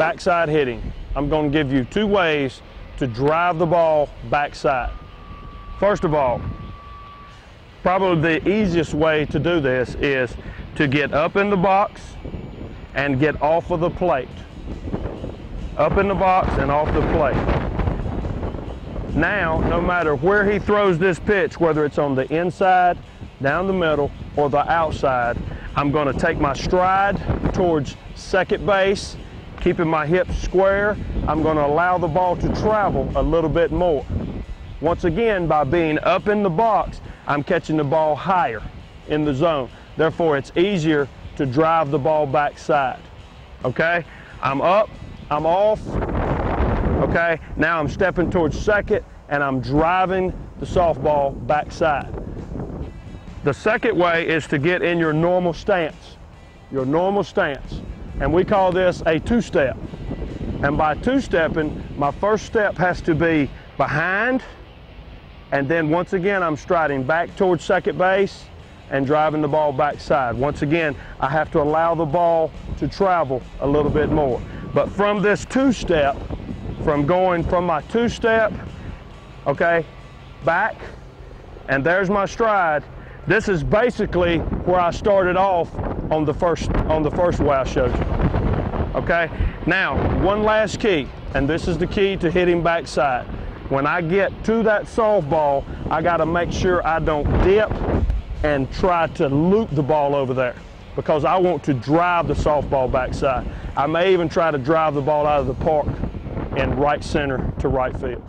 backside hitting, I'm going to give you two ways to drive the ball backside. First of all, probably the easiest way to do this is to get up in the box and get off of the plate. Up in the box and off the plate. Now, no matter where he throws this pitch, whether it's on the inside, down the middle, or the outside, I'm going to take my stride towards second base, keeping my hips square. I'm going to allow the ball to travel a little bit more. Once again, by being up in the box, I'm catching the ball higher in the zone. Therefore, it's easier to drive the ball backside. Okay? I'm up, I'm off. Okay? Now I'm stepping towards second and I'm driving the softball backside. The second way is to get in your normal stance, your normal stance. And we call this a two-step. And by two-stepping, my first step has to be behind, and then once again, I'm striding back towards second base and driving the ball backside. Once again, I have to allow the ball to travel a little bit more. But from this two-step, from going from my two-step, okay, back, and there's my stride, this is basically where I started off on the first on the first way I showed you. Okay? Now, one last key, and this is the key to hitting backside. When I get to that softball, I got to make sure I don't dip and try to loop the ball over there because I want to drive the softball backside. I may even try to drive the ball out of the park in right center to right field.